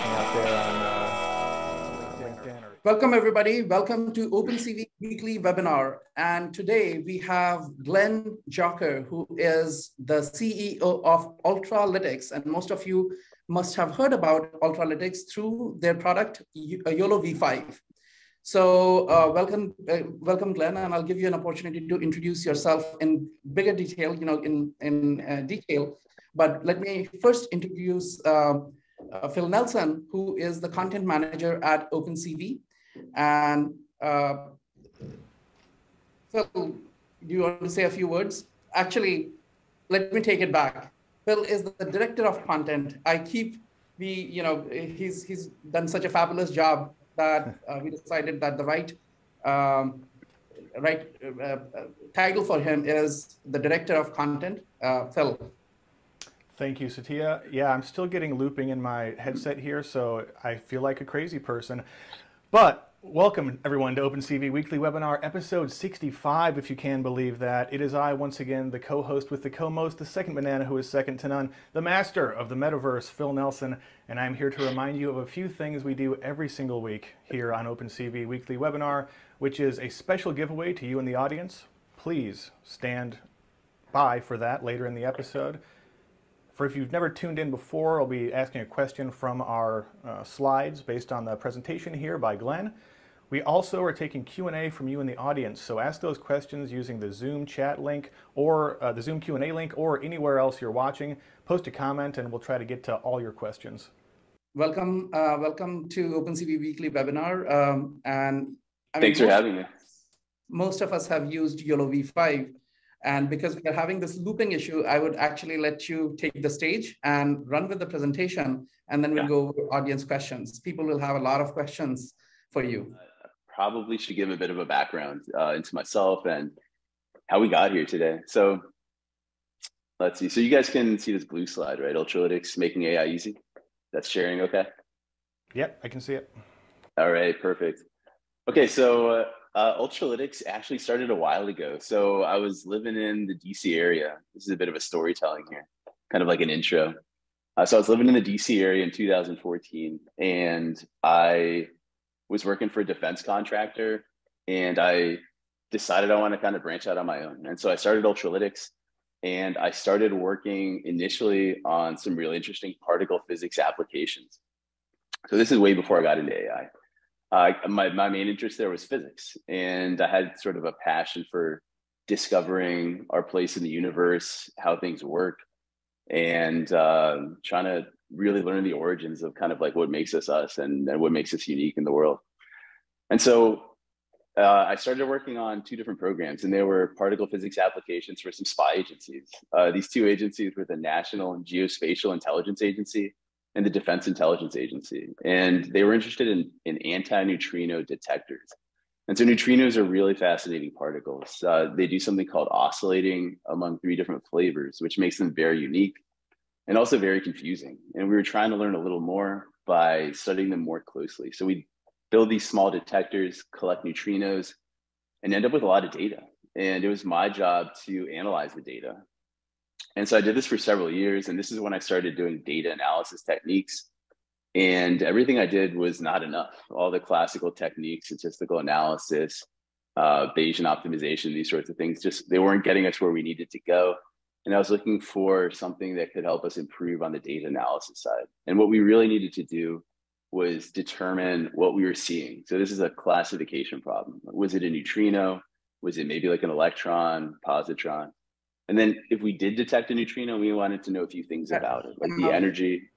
out there on uh. Welcome, everybody. Welcome to OpenCV Weekly Webinar. And today we have Glenn Jocher, who is the CEO of Ultralytics. And most of you must have heard about Ultralytics through their product, YOLO V5. So uh, welcome, uh, welcome, Glenn, and I'll give you an opportunity to introduce yourself in bigger detail, you know, in, in uh, detail. But let me first introduce uh, Phil Nelson, who is the content manager at OpenCV. And uh, Phil, do you want to say a few words? Actually, let me take it back. Phil is the director of content. I keep we, you know, he's he's done such a fabulous job that uh, we decided that the right um, right uh, uh, title for him is the director of content, uh, Phil. Thank you, Satya. Yeah, I'm still getting looping in my headset here, so I feel like a crazy person. But welcome everyone to OpenCV Weekly Webinar, episode 65, if you can believe that. It is I, once again, the co-host with the co-most, the second banana who is second to none, the master of the metaverse, Phil Nelson, and I'm here to remind you of a few things we do every single week here on OpenCV Weekly Webinar, which is a special giveaway to you in the audience. Please stand by for that later in the episode. For if you've never tuned in before, I'll be asking a question from our uh, slides based on the presentation here by Glenn. We also are taking Q&A from you in the audience, so ask those questions using the Zoom chat link or uh, the Zoom Q&A link or anywhere else you're watching. Post a comment and we'll try to get to all your questions. Welcome, uh, welcome to OpenCV Weekly Webinar. Um, and I mean, Thanks for having me. Most of us have used YOLO V5 and because we are having this looping issue, I would actually let you take the stage and run with the presentation, and then we'll yeah. go over audience questions. People will have a lot of questions for you. I probably should give a bit of a background uh, into myself and how we got here today. So let's see. So you guys can see this blue slide, right? Ultralytics making AI easy. That's sharing okay? Yep, I can see it. All right, perfect. Okay, so uh, uh, Ultralytics actually started a while ago. So I was living in the DC area. This is a bit of a storytelling here, kind of like an intro. Uh, so I was living in the DC area in 2014, and I was working for a defense contractor, and I decided I want to kind of branch out on my own. And so I started Ultralytics, and I started working initially on some really interesting particle physics applications. So this is way before I got into AI uh, my, my main interest there was physics. And I had sort of a passion for discovering our place in the universe, how things work, and uh, trying to really learn the origins of kind of like what makes us us and, and what makes us unique in the world. And so uh, I started working on two different programs, and they were particle physics applications for some spy agencies. Uh, these two agencies were the National and Geospatial Intelligence Agency and the Defense Intelligence Agency. And they were interested in, in anti-neutrino detectors. And so neutrinos are really fascinating particles. Uh, they do something called oscillating among three different flavors, which makes them very unique and also very confusing. And we were trying to learn a little more by studying them more closely. So we build these small detectors, collect neutrinos, and end up with a lot of data. And it was my job to analyze the data and so I did this for several years. And this is when I started doing data analysis techniques. And everything I did was not enough. All the classical techniques, statistical analysis, uh, Bayesian optimization, these sorts of things, just they weren't getting us where we needed to go. And I was looking for something that could help us improve on the data analysis side. And what we really needed to do was determine what we were seeing. So this is a classification problem. Was it a neutrino? Was it maybe like an electron, positron? And then if we did detect a neutrino, we wanted to know a few things about it, like the energy.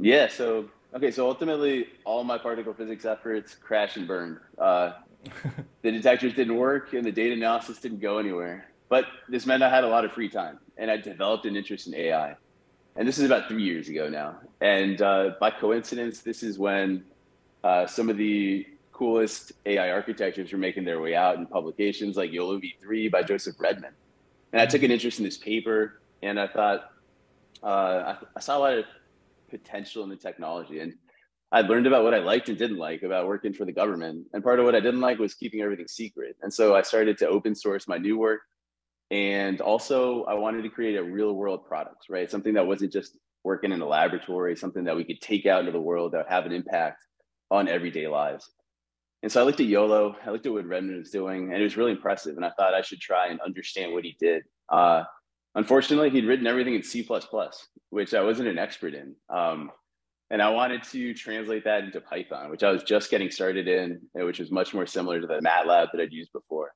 Yeah. So okay. So ultimately, all my particle physics efforts crashed and burned. Uh, the detectors didn't work, and the data analysis didn't go anywhere. But this meant I had a lot of free time, and I developed an interest in AI. And this is about three years ago now. And uh, by coincidence, this is when uh, some of the coolest AI architectures were making their way out in publications like YOLO v3 by Joseph Redmon. And I took an interest in this paper, and I thought uh, I, I, saw a lot of potential in the technology, and I learned about what I liked and didn't like about working for the government. And part of what I didn't like was keeping everything secret. And so I started to open source my new work. And also, I wanted to create a real world product, right? Something that wasn't just working in a laboratory, something that we could take out into the world that would have an impact on everyday lives. And so I looked at YOLO, I looked at what Redmon was doing, and it was really impressive. And I thought I should try and understand what he did. Uh, unfortunately, he'd written everything in C, which I wasn't an expert in. Um, and I wanted to translate that into Python, which I was just getting started in, which was much more similar to the MATLAB that I'd used before.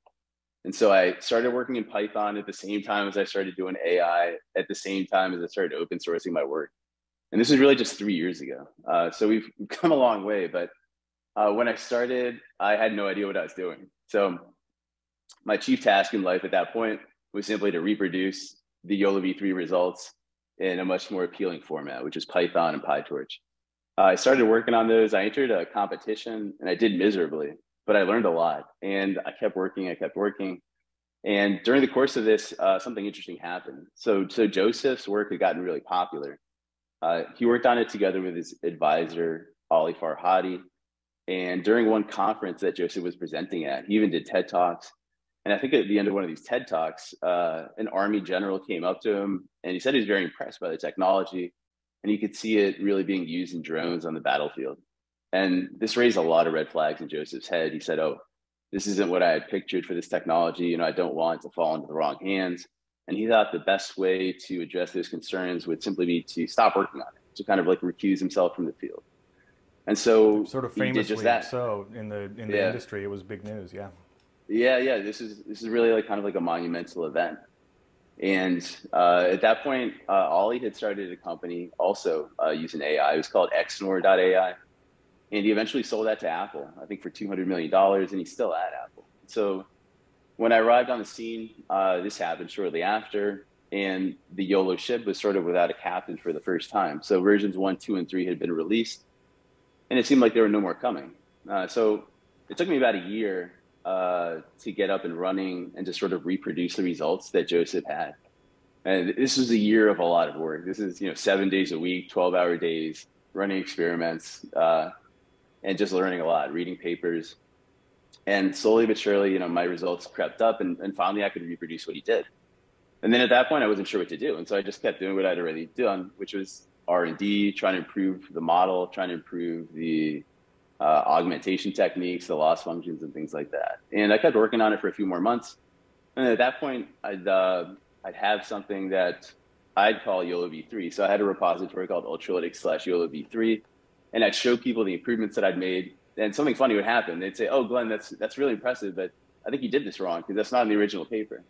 And so I started working in Python at the same time as I started doing AI, at the same time as I started open sourcing my work. And this is really just three years ago. Uh, so we've come a long way. But uh, when I started, I had no idea what I was doing. So my chief task in life at that point was simply to reproduce the YOLO v3 results in a much more appealing format, which is Python and PyTorch. Uh, I started working on those. I entered a competition and I did miserably but I learned a lot and I kept working, I kept working. And during the course of this, uh, something interesting happened. So, so Joseph's work had gotten really popular. Uh, he worked on it together with his advisor, Ali Farhadi. And during one conference that Joseph was presenting at, he even did TED Talks. And I think at the end of one of these TED Talks, uh, an Army general came up to him and he said he was very impressed by the technology. And he could see it really being used in drones on the battlefield. And this raised a lot of red flags in Joseph's head. He said, Oh, this isn't what I had pictured for this technology. You know, I don't want it to fall into the wrong hands. And he thought the best way to address those concerns would simply be to stop working on it, to kind of like recuse himself from the field. And so sort of famously so in the in the yeah. industry, it was big news. Yeah. Yeah, yeah. This is this is really like kind of like a monumental event. And uh, at that point, uh, Ali had started a company also uh, using AI. It was called Xnor.ai and he eventually sold that to Apple, I think for $200 million, and he's still at Apple. So when I arrived on the scene, uh, this happened shortly after, and the YOLO ship was sort of without a captain for the first time. So versions one, two, and three had been released, and it seemed like there were no more coming. Uh, so it took me about a year uh, to get up and running and to sort of reproduce the results that Joseph had. And this was a year of a lot of work. This is, you know, seven days a week, 12 hour days, running experiments. Uh, and just learning a lot, reading papers. And slowly but surely, you know, my results crept up and, and finally I could reproduce what he did. And then at that point, I wasn't sure what to do. And so I just kept doing what I'd already done, which was R&D, trying to improve the model, trying to improve the uh, augmentation techniques, the loss functions and things like that. And I kept working on it for a few more months. And at that point, I'd, uh, I'd have something that I'd call YOLO v3. So I had a repository called Ultralytics slash YOLO v3 and I'd show people the improvements that I'd made, and something funny would happen. They'd say, "Oh, Glenn, that's that's really impressive, but I think you did this wrong because that's not in the original paper."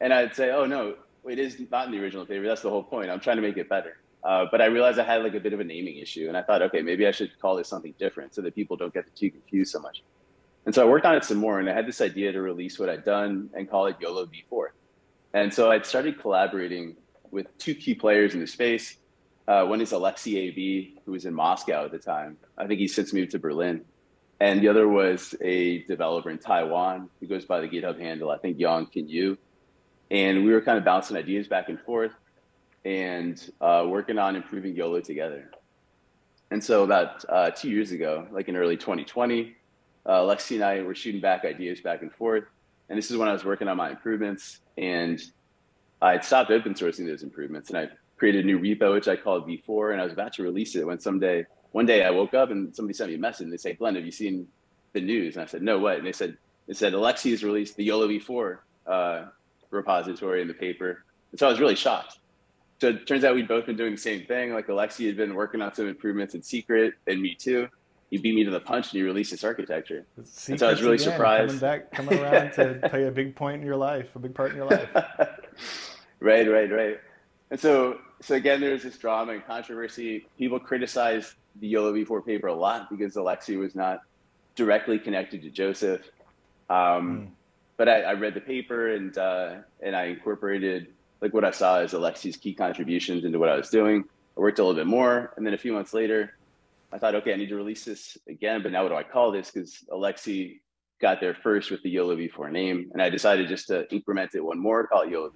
And I'd say, "Oh no, it is not in the original paper. That's the whole point. I'm trying to make it better." Uh, but I realized I had like a bit of a naming issue, and I thought, okay, maybe I should call this something different so that people don't get too confused so much. And so I worked on it some more, and I had this idea to release what I'd done and call it YOLO V4. And so I started collaborating with two key players in the space. Uh, one is Alexei AB, who was in Moscow at the time. I think he's since moved to Berlin. And the other was a developer in Taiwan who goes by the GitHub handle, I think Yang Yu. And we were kind of bouncing ideas back and forth and uh, working on improving YOLO together. And so about uh, two years ago, like in early 2020, uh, Lexi and I were shooting back ideas back and forth. And this is when I was working on my improvements. And I had stopped open sourcing those improvements. And I created a new repo, which I called V4, and I was about to release it when someday, one day I woke up and somebody sent me a message and they say, Glenn, have you seen the news? And I said, no, what? And they said, they said, Alexei has released the YOLO V4 uh, repository in the paper. And so I was really shocked. So it turns out we'd both been doing the same thing. Like Alexei had been working on some improvements in secret, and me too. He beat me to the punch and he released this architecture. and so I was really again, surprised. Coming back, coming around to play a big point in your life, a big part in your life. right, right, right. And so so again, there's this drama and controversy. People criticize the YOLO v4 paper a lot because Alexei was not directly connected to Joseph. Um, mm. But I, I, read the paper and uh, and I incorporated like what I saw as Alexei's key contributions into what I was doing. I worked a little bit more, and then a few months later, I thought, okay, I need to release this again. But now, what do I call this? Because Alexei got there first with the YOLO v4 name, and I decided just to increment it one more, call it YOLO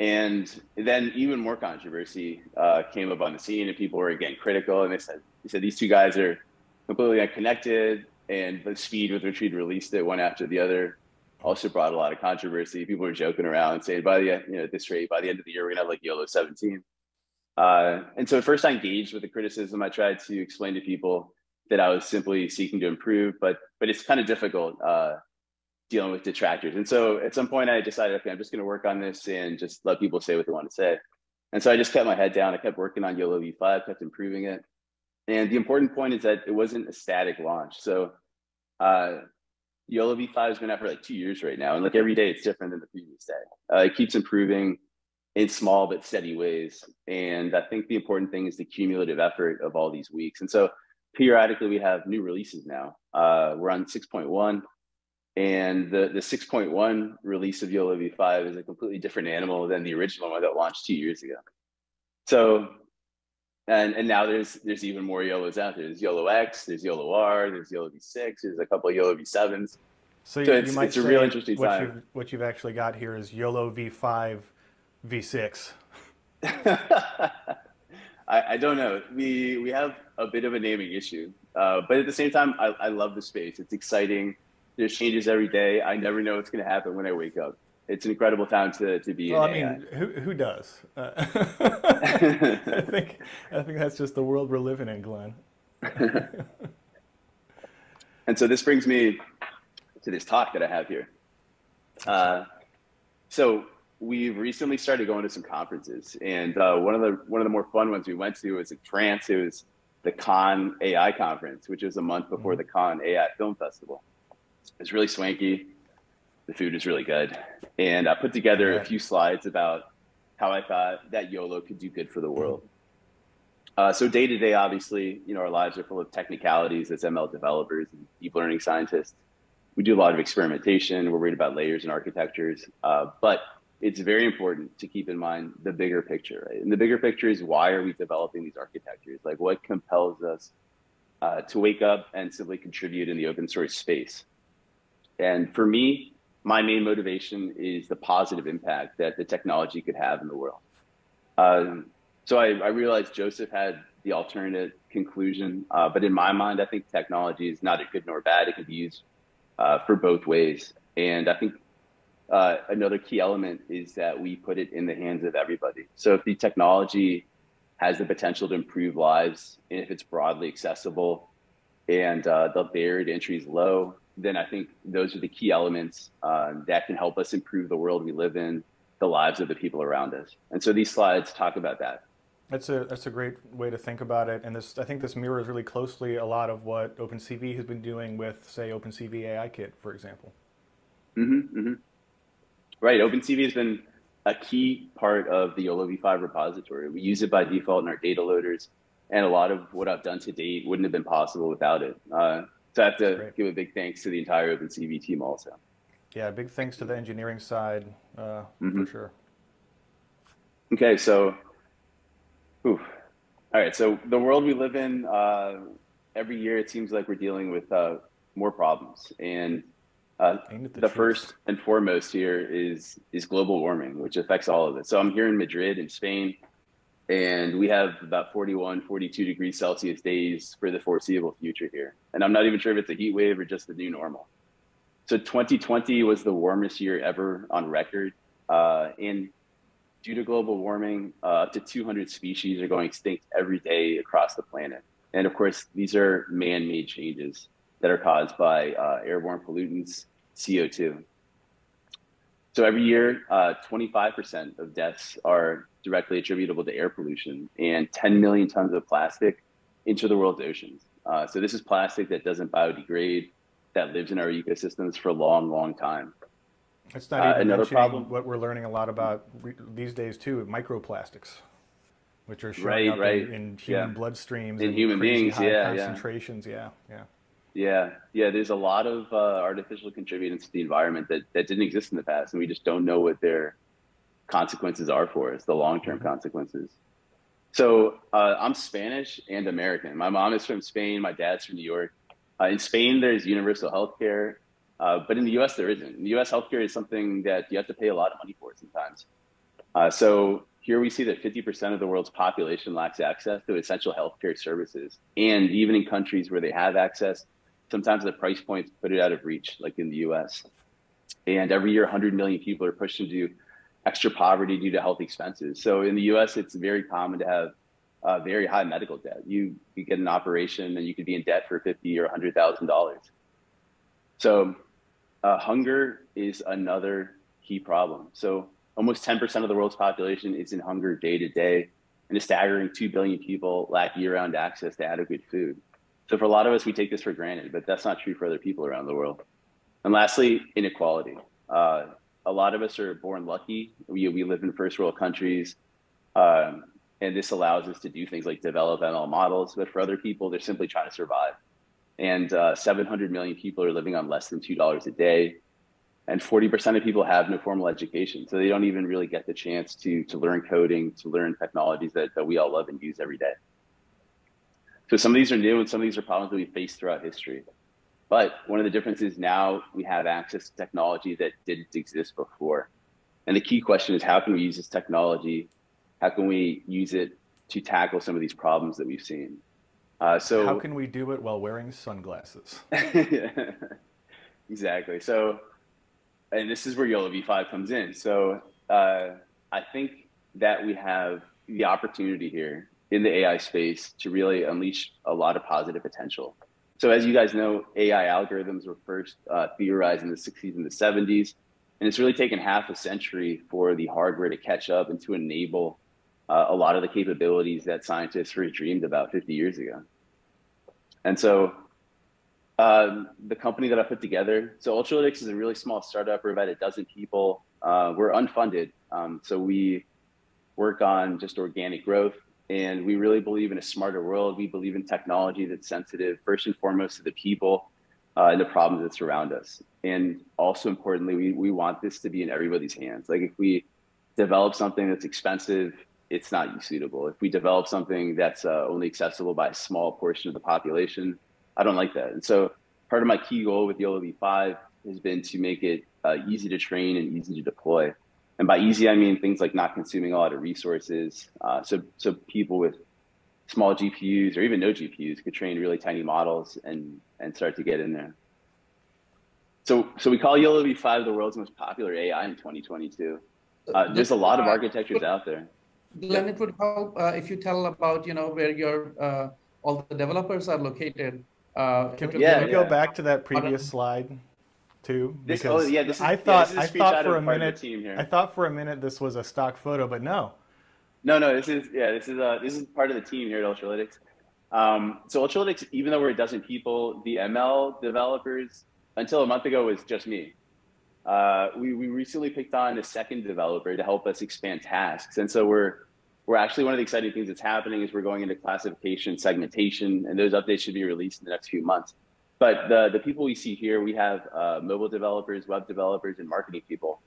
and then even more controversy uh, came up on the scene, and people were again critical. And they said, they said these two guys are completely unconnected, and the speed with which we'd released it one after the other also brought a lot of controversy. People were joking around saying, by the you know this rate, by the end of the year, we're gonna have like YOLO 17. Uh, and so, at first I engaged with the criticism. I tried to explain to people that I was simply seeking to improve, but but it's kind of difficult uh, dealing with detractors. And so, at some point, I decided, okay, I'm just going to work on this and just let people say what they want to say. And so, I just kept my head down. I kept working on YOLO V5, kept improving it. And the important point is that it wasn't a static launch. So, uh, YOLO V5 has been out for like two years right now, and like every day, it's different than the previous day. Uh, it keeps improving in small but steady ways. And I think the important thing is the cumulative effort of all these weeks. And so periodically we have new releases now. Uh, we're on 6.1 and the, the 6.1 release of YOLO V5 is a completely different animal than the original one that launched two years ago. So, and, and now there's there's even more YOLOs out there. There's YOLO X, there's YOLO R, there's YOLO V6, there's a couple of YOLO V7s. So, so you, it's, you might it's a real interesting what time. You've, what you've actually got here is YOLO V5 V6? I, I, don't know. We we have a bit of a naming issue, uh, but at the same time, I, I love the space. It's exciting. There's changes every day. I never know what's going to happen when I wake up. It's an incredible time to, to be. Well, I mean, who who does? Uh, I think I think that's just the world we're living in, Glenn. and so this brings me to this talk that I have here. Uh, so we've recently started going to some conferences, and uh, one of the one of the more fun ones we went to was in France. It was the Cannes AI conference, which was a month before the Cannes AI Film Festival. It's really swanky. The food is really good, and I put together a few slides about how I thought that YOLO could do good for the world. Uh, so day to day, obviously, you know, our lives are full of technicalities as ML developers and deep learning scientists. We do a lot of experimentation. We're worried about layers and architectures, uh, but it's very important to keep in mind the bigger picture, right? And the bigger picture is why are we developing these architectures? Like what compels us uh, to wake up and simply contribute in the open source space? And for me, my main motivation is the positive impact that the technology could have in the world. Um, so I, I, realized Joseph had the alternate conclusion, uh, but in my mind, I think technology is neither good nor bad. It can be used uh, for both ways. And I think uh, another key element is that we put it in the hands of everybody. So if the technology has the potential to improve lives, and if it's broadly accessible, and uh, the barrier to entry is low, then I think those are the key elements uh, that can help us improve the world we live in, the lives of the people around us. And so these slides talk about that. That's a that's a great way to think about it, and this I think this mirrors really closely a lot of what OpenCV has been doing with, say, OpenCV AI Kit, for example. Mm-hmm, mm-hmm. Right. OpenCV has been a key part of the YOLO v5 repository. We use it by default in our data loaders, and a lot of what I've done to date wouldn't have been possible without it. Uh, so I have to give a big thanks to the entire OpenCV team also. Yeah, big thanks to the engineering side uh, mm-hmm. for sure. Okay, so, whew. all right. So the world we live in, uh, every year it seems like we're dealing with uh, more problems, and uh, the, the first and foremost here is is global warming, which affects all of it. So I'm here in Madrid, in Spain, and we have about 41, 42 degrees Celsius days for the foreseeable future here. And I'm not even sure if it's a heat wave or just the new normal. So 2020 was the warmest year ever on record, uh, and due to global warming, uh, up to 200 species are going extinct every day across the planet. And of course, these are man-made changes that are caused by uh, airborne pollutants, CO2. So every year, 25% uh, of deaths are directly attributable to air pollution and 10 million tons of plastic into the world's oceans. Uh, so this is plastic that doesn't biodegrade, that lives in our ecosystems for a long, long time. It's not uh, another problem. What we're learning a lot about re- these days too, microplastics, which are showing right, up right. in, in human yeah. bloodstreams in human beings, yeah, concentrations, yeah, yeah. yeah. Yeah, yeah. There's a lot of uh, artificial contributors to the environment that, that didn't exist in the past, and we just don't know what their consequences are for us, the long term mm-hmm. consequences. So uh, I'm Spanish and American. My mom is from Spain. My dad's from New York. Uh, in Spain, there's universal health care, uh, but in the U.S., there isn't. In the U.S., healthcare is something that you have to pay a lot of money for sometimes. Uh, so here we see that 50% of the world's population lacks access to essential healthcare services, and even in countries where they have access, sometimes the price points put it out of reach, like in the US. And every year, 100 million people are pushed into extra poverty due to health expenses. So in the U.S., it's very common to have uh, very high medical debt. You, you get an operation and you could be in debt for fifty or hundred thousand dollars. So uh, hunger is another key problem. So almost 10% of the world's population is in hunger day to day, and a staggering 2 billion people lack year round access to adequate food. So for a lot of us, we take this for granted, but that's not true for other people around the world. And lastly, inequality. Uh, a lot of us are born lucky. We, we live in first world countries. Um, and this allows us to do things like develop ML models. But for other people, they're simply trying to survive. And uh, 700 million people are living on less than $2 a day. And 40% of people have no formal education. So they don't even really get the chance to, to learn coding, to learn technologies that, that we all love and use every day. So some of these are new and some of these are problems that we face throughout history. But one of the differences now we have access to technology that didn't exist before. And the key question is how can we use this technology? How can we use it to tackle some of these problems that we've seen? Uh, so how can we do it while wearing sunglasses? exactly. So, and this is where YOLO V5 comes in. So uh, I think that we have the opportunity here in the AI space to really unleash a lot of positive potential. So as you guys know, AI algorithms were first uh, theorized in the 60s and the 70s, and it's really taken half a century for the hardware to catch up and to enable uh, a lot of the capabilities that scientists first dreamed about 50 years ago. And so um, the company that I put together, so Ultralytics is a really small startup. We're about a dozen people. Uh, we're unfunded. Um, so we work on just organic growth. And we really believe in a smarter world. We believe in technology that's sensitive, first and foremost, to the people uh, and the problems that surround us. And also importantly, we, we want this to be in everybody's hands. Like if we develop something that's expensive, it's not suitable. If we develop something that's uh, only accessible by a small portion of the population, I don't like that. And so part of my key goal with the V5 has been to make it uh, easy to train and easy to deploy. And by easy, I mean things like not consuming a lot of resources. Uh, so, so people with small GPUs or even no GPUs could train really tiny models and, and start to get in there. So, so we call YOLO V5 the world's most popular AI in 2022. Uh, there's a lot of architectures out there. Glenn, it would help uh, if you tell about you know where your uh, all the developers are located. Uh, can, yeah, can we yeah. go back to that previous slide? Too because this, oh, yeah, this is, I thought yeah, I thought for a minute I thought for a minute this was a stock photo, but no. No, no, this is yeah, this is uh this is part of the team here at Ultralytics. Um, so Ultralytics, even though we're a dozen people, the ML developers until a month ago was just me. Uh, we we recently picked on a second developer to help us expand tasks, and so we're we're actually one of the exciting things that's happening is we're going into classification, segmentation, and those updates should be released in the next few months. But the, the people we see here, we have uh, mobile developers, web developers, and marketing people.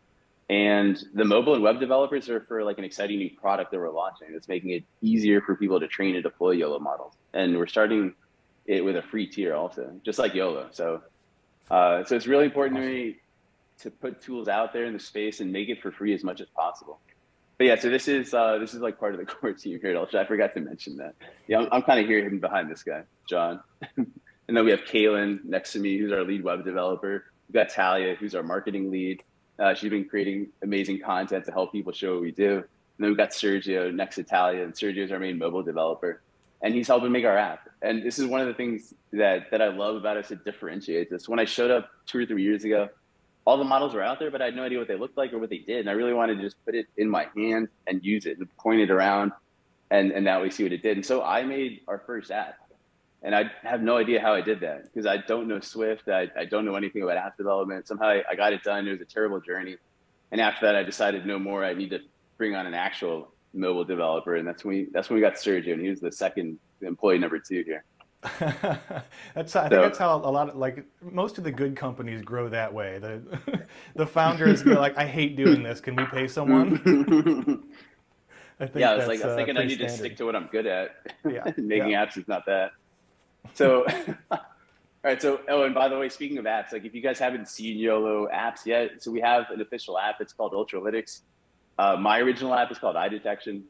And the mobile and web developers are for like an exciting new product that we're launching that's making it easier for people to train and deploy YOLO models. And we're starting it with a free tier also, just like YOLO. So, uh, so it's really important awesome. to me to put tools out there in the space and make it for free as much as possible. But yeah, so this is uh, this is like part of the core team here at Ultra. I forgot to mention that. Yeah, I'm, I'm kind of here hidden behind this guy, John. And then we have Kaylin next to me, who's our lead web developer. We've got Talia, who's our marketing lead. Uh, she's been creating amazing content to help people show what we do. And then we've got Sergio next to Talia, and Sergio is our main mobile developer. And he's helping make our app. And this is one of the things that, that I love about us that differentiates us. When I showed up two or three years ago, all the models were out there, but I had no idea what they looked like or what they did. And I really wanted to just put it in my hand and use it and point it around and, and that way see what it did. And so I made our first app and I have no idea how I did that because I don't know Swift. I, I don't know anything about app development. Somehow I, I, got it done. It was a terrible journey. And after that, I decided no more. I need to bring on an actual mobile developer. And that's when we, that's when we got Sergio and he was the second employee number two here. that's I so, think that's how a lot of like most of the good companies grow that way. The the founders are like, I hate doing this. Can we pay someone? I think yeah, I was like, I was thinking uh, I need standard. to stick to what I'm good at. Yeah, making yeah. apps is not that. So, all right. So, oh, and by the way, speaking of apps, like if you guys haven't seen YOLO apps yet, so we have an official app. It's called Ultralytics. Uh, my original app is called iDetection.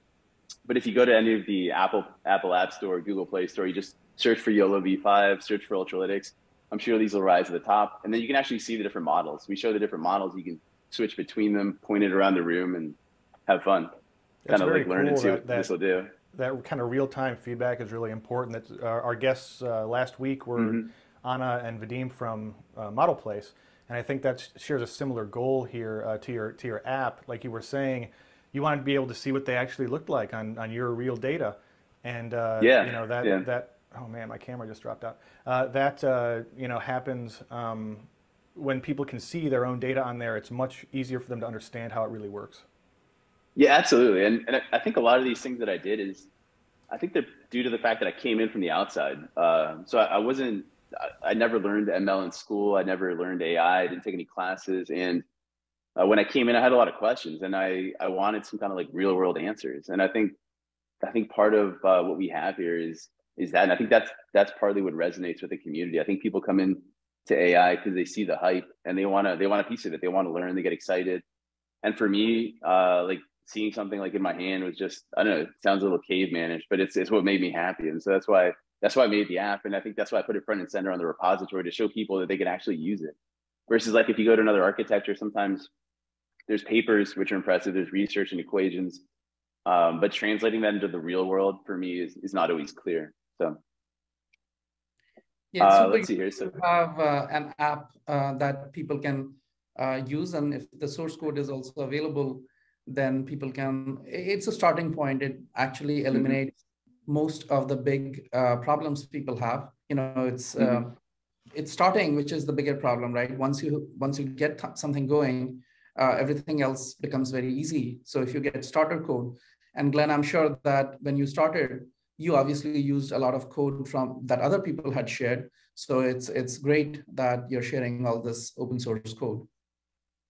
But if you go to any of the Apple Apple App Store, Google Play Store, you just search for YOLO V5, search for Ultralytics. I'm sure these will rise to the top, and then you can actually see the different models. We show the different models. You can switch between them, point it around the room, and have fun, kind of like learn cool and see what that, this will do. That kind of real time feedback is really important. That our, our guests uh, last week were mm-hmm. Anna and Vadim from uh, Modelplace, and I think that shares a similar goal here uh, to your to your app. Like you were saying, you wanted to be able to see what they actually looked like on, on your real data, and uh, yeah, you know that yeah. that oh man, my camera just dropped out. Uh, that uh, you know happens um, when people can see their own data on there. It's much easier for them to understand how it really works. Yeah, absolutely, and and I think a lot of these things that I did is, I think they're due to the fact that I came in from the outside. Uh, so I, I wasn't, I, I, never learned ML in school. I never learned AI. I didn't take any classes, and uh, when I came in, I had a lot of questions, and I I wanted some kind of like real world answers. And I think I think part of uh, what we have here is is that, and I think that's that's partly what resonates with the community. I think people come in to AI because they see the hype and they want to they want a piece of it. They want to learn. They get excited. And for me, uh, like seeing something like in my hand was just I don't know. It sounds a little cavemanish, but it's it's what made me happy. And so that's why that's why I made the app. And I think that's why I put it front and center on the repository to show people that they can actually use it. Versus like if you go to another architecture, sometimes there's papers which are impressive. There's research and equations, um, but translating that into the real world for me is, is not always clear. So yeah, uh, let's see here. So have uh, an app uh, that people can uh, use, and if the source code is also available, then people can. It's a starting point. It actually mm-hmm. eliminates mm-hmm. most of the big uh, problems people have. You know, it's uh, mm-hmm. it's starting, which is the bigger problem, right? Once you once you get something going, uh, everything else becomes very easy. So if you get starter code, and Glenn, I'm sure that when you started, you obviously used a lot of code from that other people had shared. So it's it's great that you're sharing all this open source code.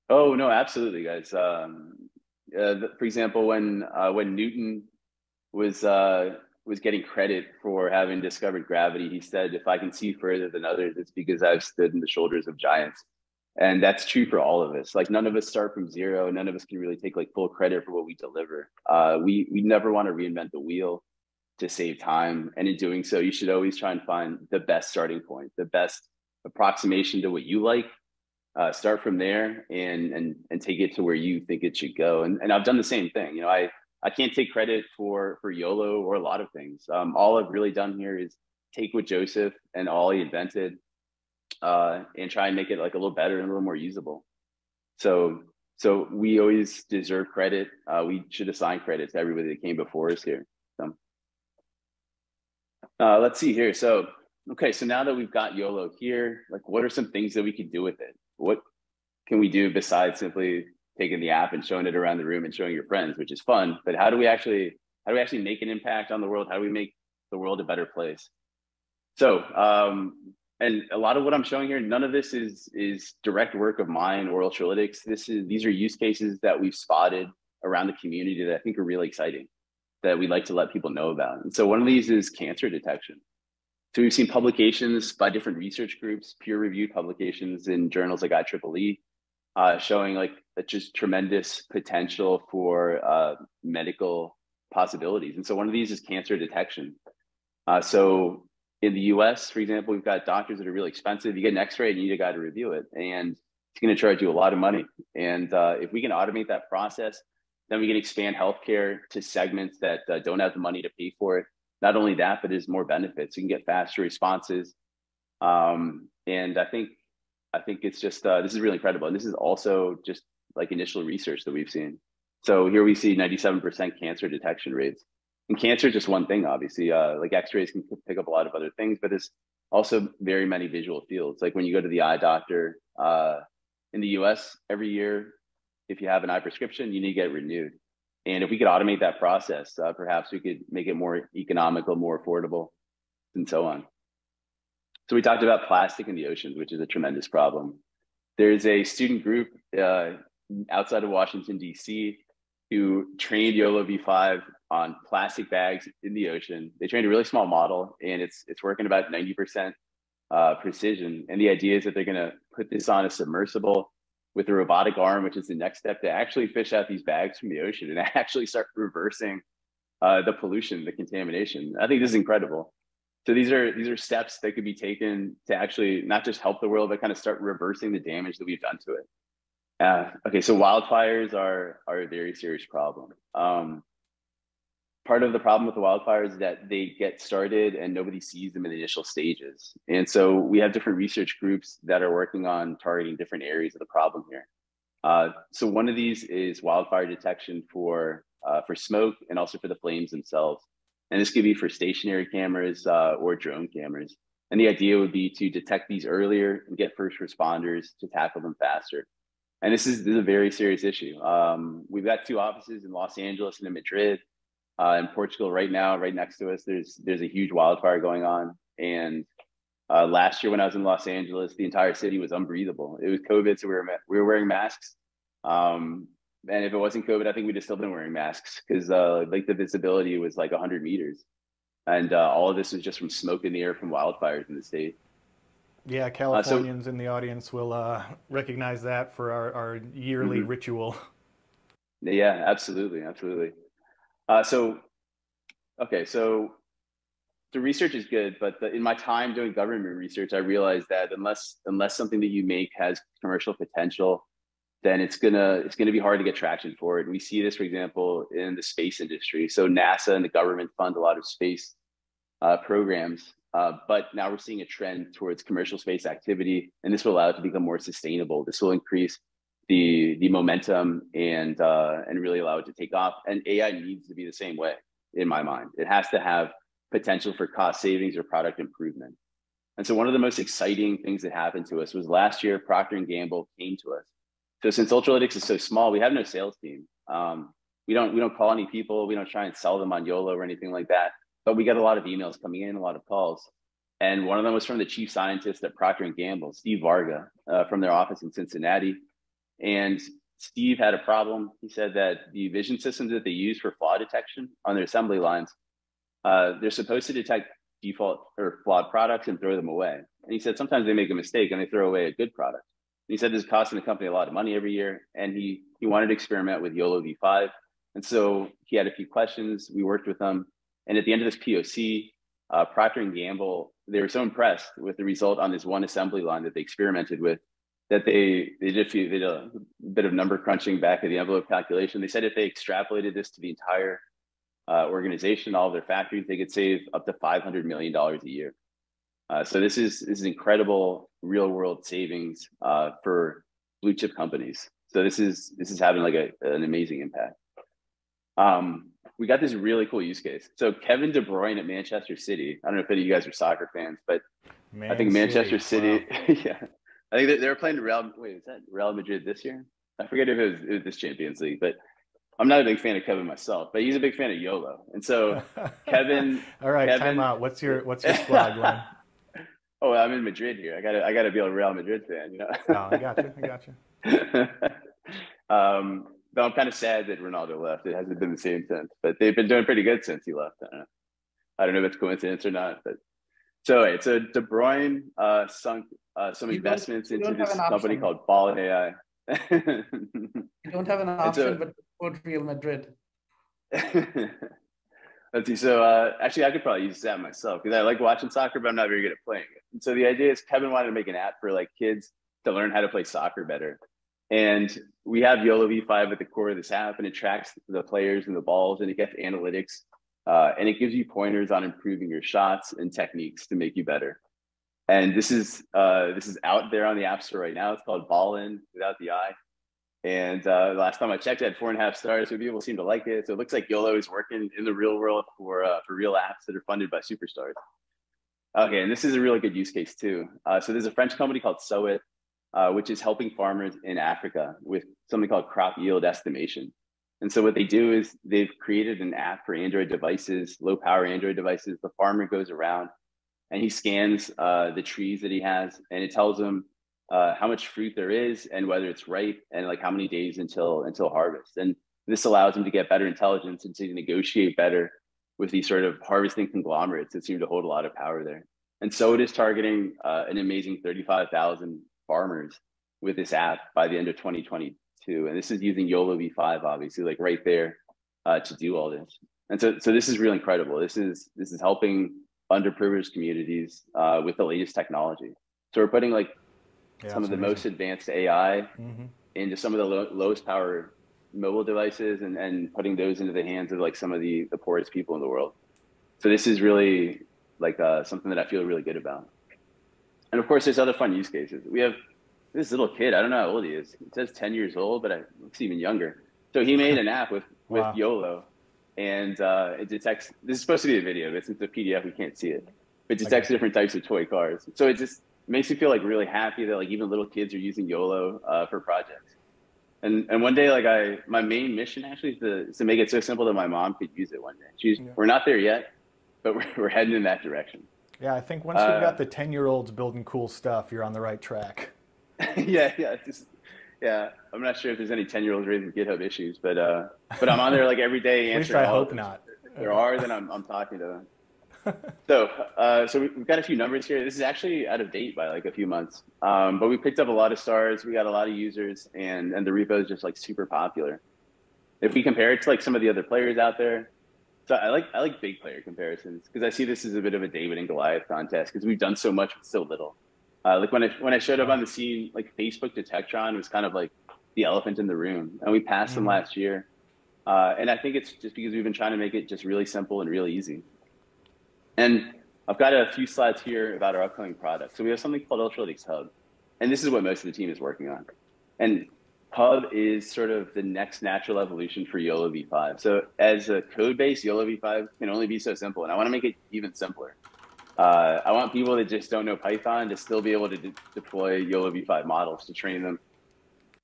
Oh no, absolutely, guys. Um, uh, for example, when uh, when Newton was uh, was getting credit for having discovered gravity, he said, "If I can see further than others, it's because I've stood in the shoulders of giants." And that's true for all of us. Like none of us start from zero. None of us can really take like full credit for what we deliver. Uh, we we never want to reinvent the wheel to save time. And in doing so, you should always try and find the best starting point, the best approximation to what you like. Uh, start from there and and and take it to where you think it should go. And and I've done the same thing. You know, I I can't take credit for for YOLO or a lot of things. Um, all I've really done here is take what Joseph and Ali invented uh, and try and make it like a little better and a little more usable. So so we always deserve credit. Uh, we should assign credit to everybody that came before us here. Uh, let's see here. So, okay, so now that we've got YOLO here, like what are some things that we can do with it? What can we do besides simply taking the app and showing it around the room and showing your friends, which is fun, but how do we actually, how do we actually make an impact on the world? How do we make the world a better place? So, um, and a lot of what I'm showing here, none of this is is direct work of mine or Ultralytics. This is these are use cases that we've spotted around the community that I think are really exciting that we'd like to let people know about. And so one of these is cancer detection. So we've seen publications by different research groups, peer-reviewed publications in journals like IEEE, uh, showing like just tremendous potential for uh, medical possibilities. And so one of these is cancer detection. Uh, so in the US, for example, we've got doctors that are really expensive. You get an x-ray and you need a guy to review it. And it's gonna charge you a lot of money. And uh, if we can automate that process, then we can expand healthcare to segments that uh, don't have the money to pay for it. Not only that, but there's more benefits. You can get faster responses, um, and I think I think it's just uh, this is really incredible. And this is also just like initial research that we've seen. So here we see 97% cancer detection rates. And cancer is just one thing, obviously. Uh, like X-rays can pick up a lot of other things, but there's also very many visual fields. Like when you go to the eye doctor uh, in the U.S. every year, if you have an eye prescription, you need to get renewed. And if we could automate that process, uh, perhaps we could make it more economical, more affordable, and so on. So we talked about plastic in the oceans, which is a tremendous problem. There's a student group uh, outside of Washington, D.C., who trained YOLO V5 on plastic bags in the ocean. They trained a really small model, and it's it's working about 90% uh, precision. And the idea is that they're going to put this on a submersible with a robotic arm, which is the next step to actually fish out these bags from the ocean and actually start reversing uh, the pollution, the contamination. I think this is incredible. So these are these are steps that could be taken to actually not just help the world, but kind of start reversing the damage that we've done to it. Uh, okay, so wildfires are are a very serious problem. Um, part of the problem with the wildfires is that they get started and nobody sees them in the initial stages. And so we have different research groups that are working on targeting different areas of the problem here. Uh, so one of these is wildfire detection for uh, for smoke and also for the flames themselves. And this could be for stationary cameras uh, or drone cameras. And the idea would be to detect these earlier and get first responders to tackle them faster. And this is, this is a very serious issue. Um, we've got two offices in Los Angeles and in Madrid. Uh, in Portugal right now, right next to us, there's there's a huge wildfire going on. And uh, last year when I was in Los Angeles, the entire city was unbreathable. It was COVID, so we were we were wearing masks. Um, and if it wasn't COVID, I think we'd have still been wearing masks because uh, like the visibility was like 100 meters, and uh, all of this was just from smoke in the air from wildfires in the state. Yeah, Californians uh, so, in the audience will uh, recognize that for our, our yearly mm-hmm. ritual. Yeah, absolutely, absolutely. Uh, so, okay, so the research is good, but the, in my time doing government research, I realized that unless unless something that you make has commercial potential, then it's gonna it's gonna be hard to get traction for it. And we see this, for example, in the space industry. So NASA and the government fund a lot of space uh, programs, uh, but now we're seeing a trend towards commercial space activity, and this will allow it to become more sustainable. This will increase the the momentum and uh, and really allow it to take off. And AI needs to be the same way in my mind. It has to have potential for cost savings or product improvement. And so one of the most exciting things that happened to us was last year Procter and Gamble came to us. So since Ultralytics is so small, we have no sales team. Um, we don't we don't call any people. We don't try and sell them on YOLO or anything like that. But we get a lot of emails coming in, a lot of calls. And one of them was from the chief scientist at Procter and Gamble, Steve Varga, uh, from their office in Cincinnati. And Steve had a problem. He said that the vision systems that they use for flaw detection on their assembly lines, uh, they're supposed to detect default or flawed products and throw them away. And he said sometimes they make a mistake and they throw away a good product. And he said this is costing the company a lot of money every year. And he he wanted to experiment with YOLO V5. And so he had a few questions. We worked with them. And at the end of this POC, uh, Procter and Gamble, they were so impressed with the result on this one assembly line that they experimented with that they they did a, few, they did a bit of number crunching back of the envelope calculation. They said if they extrapolated this to the entire uh, organization, all of their factories, they could save up to five hundred million dollars a year. Uh, so this is this is incredible real world savings uh, for blue chip companies. So this is this is having like a, an amazing impact. Um, we got this really cool use case. So Kevin De Bruyne at Manchester City. I don't know if any of you guys are soccer fans, but Man I think Manchester City, wow. yeah, I think they were playing Real. Wait, is that Real Madrid this year? I forget if it was, it was this Champions League, but I'm not a big fan of Kevin myself, but he's a big fan of YOLO. And so Kevin. All right, Kevin, time out. What's your what's your squad, Glenn? oh, I'm in Madrid here. I gotta I gotta be a Real Madrid fan, you know. oh, I got you. I got you. um, though I'm kind of sad that Ronaldo left. It hasn't been the same since, but they've been doing pretty good since he left. I don't know, I don't know if it's coincidence or not, but so it's a De Bruyne uh, sunk uh, some you investments into this company called Ball AI. you don't have an option, but support Real Madrid. Let's see. So uh, actually, I could probably use that myself because I like watching soccer, but I'm not very good at playing it. And so the idea is Kevin wanted to make an app for like kids to learn how to play soccer better. And we have YOLO V5 at the core of this app, and it tracks the players and the balls, and it gets analytics uh, and it gives you pointers on improving your shots and techniques to make you better. And this is uh, this is out there on the App Store right now. It's called Ballin without the I. And uh, last time I checked, it had four and a half stars. So people seem to like it. So it looks like YOLO is working in the real world for uh, for real apps that are funded by superstars. Okay, and this is a really good use case too. Uh, so there's a French company called Sowit, uh, which is helping farmers in Africa with something called crop yield estimation. And so what they do is they've created an app for Android devices, low power Android devices. The farmer goes around and he scans uh, the trees that he has and it tells him uh, how much fruit there is and whether it's ripe and like how many days until until harvest. And this allows him to get better intelligence and to negotiate better with these sort of harvesting conglomerates that seem to hold a lot of power there. And so it is targeting uh, an amazing 35,000 farmers with this app by the end of 2020, too. And this is using YOLO V5, obviously, like right there uh, to do all this. And so, so this is really incredible. This is this is helping underprivileged communities uh, with the latest technology. So we're putting like yeah, some of the amazing. most advanced AI mm-hmm. into some of the low, lowest power mobile devices and, and putting those into the hands of like some of the, the poorest people in the world. So this is really like uh, something that I feel really good about. And of course, there's other fun use cases. We have this little kid. I don't know how old he is. It says 10 years old, but I looks even younger. So he made an app with with wow. YOLO, and uh, it detects. This is supposed to be a video, but since it's a PDF, we can't see it. It detects okay. different types of toy cars. So it just makes me feel like really happy that like even little kids are using YOLO uh, for projects. And and one day, like I, my main mission actually is to, is to make it so simple that my mom could use it one day. She's, yeah. we're not there yet, but we're, we're heading in that direction. Yeah, I think once you've uh, got the ten year olds building cool stuff, you're on the right track. yeah, yeah, just yeah. I'm not sure if there's any ten year olds raising GitHub issues, but uh, but I'm on there like every day answering. At least I hope not. If there are, then I'm I'm talking to them so, uh, so we've got a few numbers here. This is actually out of date by like a few months, um, but we picked up a lot of stars. We got a lot of users, and and the repo is just like super popular. If we compare it to like some of the other players out there, so I like I like big player comparisons because I see this as a bit of a David and Goliath contest because we've done so much with so little. Uh, like when I when I showed up on the scene, like Facebook Detectron was kind of like the elephant in the room, and we passed mm. them last year. Uh, and I think it's just because we've been trying to make it just really simple and really easy. And I've got a few slides here about our upcoming product. So we have something called Ultralytics Hub, and this is what most of the team is working on. And Hub is sort of the next natural evolution for YOLO v5. So as a code base, YOLO v5 can only be so simple, and I want to make it even simpler. Uh, I want people that just don't know Python to still be able to de deploy YOLO v5 models to train them.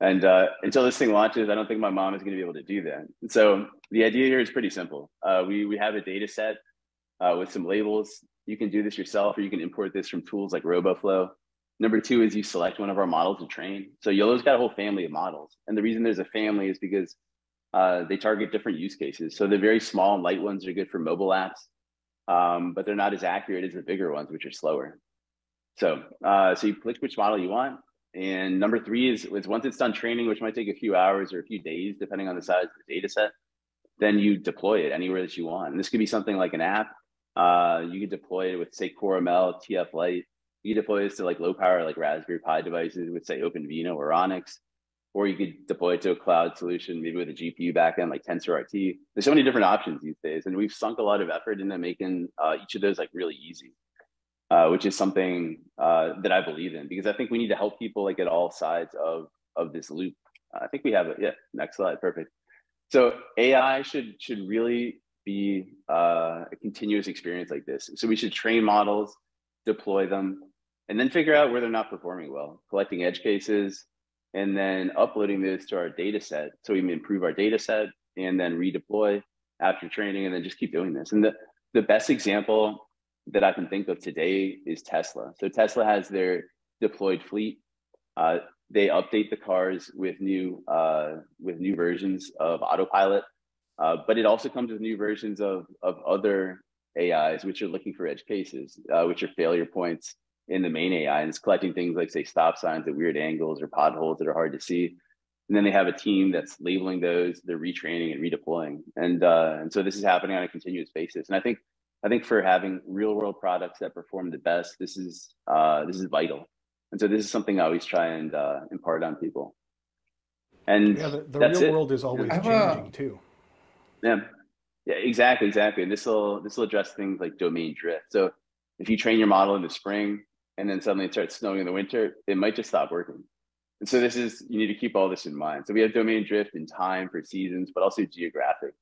And uh, until this thing launches, I don't think my mom is going to be able to do that. And so the idea here is pretty simple. Uh, we, we have a data set uh, with some labels. You can do this yourself, or you can import this from tools like RoboFlow. Number two is you select one of our models to train. So YOLO's got a whole family of models. And the reason there's a family is because uh, they target different use cases. So the very small and light ones are good for mobile apps, um, but they're not as accurate as the bigger ones, which are slower. So, uh, so you click which model you want. And number three is, is once it's done training, which might take a few hours or a few days, depending on the size of the data set, then you deploy it anywhere that you want. And this could be something like an app, uh, you could deploy it with say Core ML, TF Lite. You deploy this to like low power, like Raspberry Pi devices with say OpenVINO or ONNX, or you could deploy it to a cloud solution, maybe with a GPU backend like TensorRT. There's so many different options these days, and we've sunk a lot of effort into making uh, each of those like really easy, uh, which is something uh, that I believe in because I think we need to help people like at all sides of of this loop. I think we have it. Yeah, next slide, perfect. So AI should should really be uh, a continuous experience like this. So we should train models, deploy them, and then figure out where they're not performing well, collecting edge cases, and then uploading this to our data set so we can improve our data set and then redeploy after training and then just keep doing this. And the, the best example that I can think of today is Tesla. So Tesla has their deployed fleet. Uh, they update the cars with new uh, with new versions of autopilot uh, but it also comes with new versions of, of other AIs, which are looking for edge cases, uh, which are failure points in the main AI. And it's collecting things like, say, stop signs at weird angles or potholes that are hard to see. And then they have a team that's labeling those, they're retraining and redeploying. And, uh, and so this is happening on a continuous basis. And I think, I think for having real world products that perform the best, this is, uh, this is vital. And so this is something I always try and uh, impart on people. And yeah, the, the real it. world is always changing too. Yeah, yeah, exactly, exactly. And this will this will address things like domain drift. So if you train your model in the spring and then suddenly it starts snowing in the winter, it might just stop working. And so this is you need to keep all this in mind. So we have domain drift in time for seasons, but also geographic.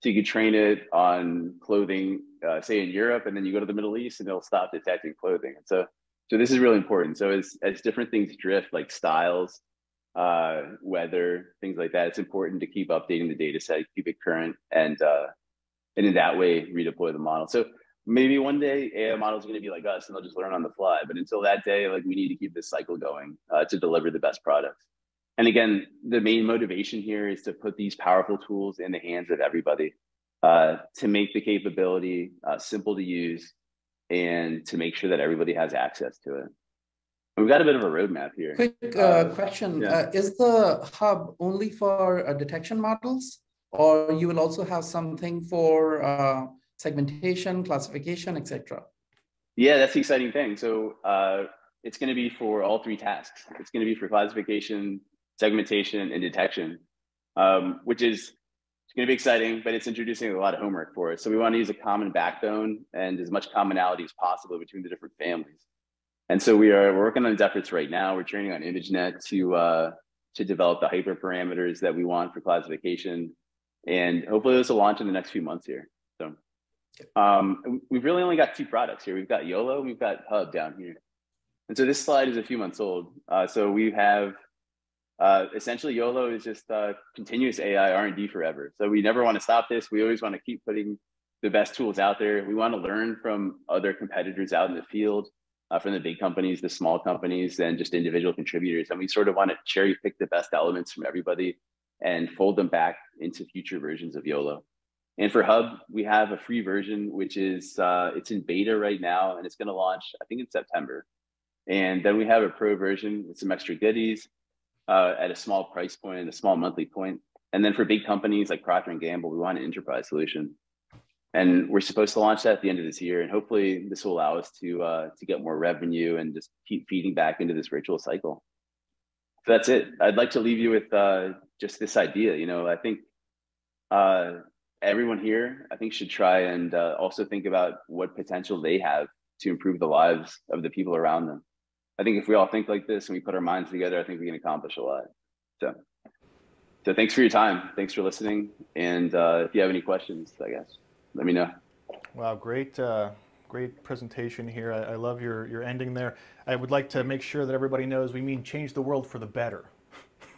So you could train it on clothing, uh, say in Europe, and then you go to the Middle East and it'll stop detecting clothing. And so so this is really important. So as as different things drift, like styles, uh, weather, things like that. It's important to keep updating the data set, keep it current, and uh, and in that way redeploy the model. So maybe one day AI models are going to be like us, and they'll just learn on the fly. But until that day, like we need to keep this cycle going uh, to deliver the best products. And again, the main motivation here is to put these powerful tools in the hands of everybody uh, to make the capability uh, simple to use and to make sure that everybody has access to it. We've got a bit of a roadmap here. Quick uh, uh, question. Yeah. Uh, is the hub only for uh, detection models or you will also have something for uh, segmentation, classification, etc.? Yeah, that's the exciting thing. So uh, it's going to be for all three tasks. It's going to be for classification, segmentation, and detection, um, which is going to be exciting, but it's introducing a lot of homework for us. So we want to use a common backbone and as much commonality as possible between the different families. And so we are working on these efforts right now. We're training on ImageNet to uh, to develop the hyperparameters that we want for classification, and hopefully this will launch in the next few months here. So um, we've really only got two products here. We've got YOLO, we've got Hub down here. And so this slide is a few months old. Uh, so we have uh, essentially YOLO is just uh, continuous AI R&D forever. So we never want to stop this. We always want to keep putting the best tools out there. We want to learn from other competitors out in the field, uh, from the big companies, the small companies, and just individual contributors. And we sort of want to cherry pick the best elements from everybody and fold them back into future versions of YOLO. And for Hub, we have a free version, which is uh, it's in beta right now, and it's going to launch, I think, in September. And then we have a pro version with some extra goodies uh, at a small price point and a small monthly point. And then for big companies like Procter and Gamble, we want an enterprise solution. And we're supposed to launch that at the end of this year. And hopefully, this will allow us to uh, to get more revenue and just keep feeding back into this virtual cycle. So that's it. I'd like to leave you with uh, just this idea. You know, I think uh, everyone here, I think, should try and uh, also think about what potential they have to improve the lives of the people around them. I think if we all think like this and we put our minds together, I think we can accomplish a lot. So, so thanks for your time. Thanks for listening. And uh, if you have any questions, I guess, let me know. Wow, great, uh, great presentation here. I, I, love your, your ending there. I would like to make sure that everybody knows we mean change the world for the better.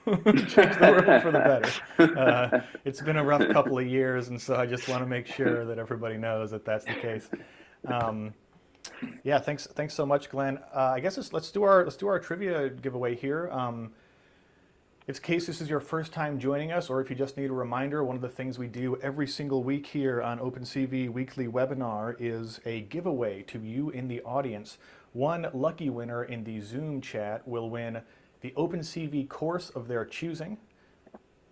change the world for the better. Uh, it's been a rough couple of years, and so I just want to make sure that everybody knows that that's the case. Um, yeah, thanks. Thanks so much, Glenn. Uh, I guess let's do our let's do our trivia giveaway here. Um, if in case this is your first time joining us, or if you just need a reminder, one of the things we do every single week here on OpenCV Weekly Webinar is a giveaway to you in the audience. One lucky winner in the Zoom chat will win the OpenCV course of their choosing.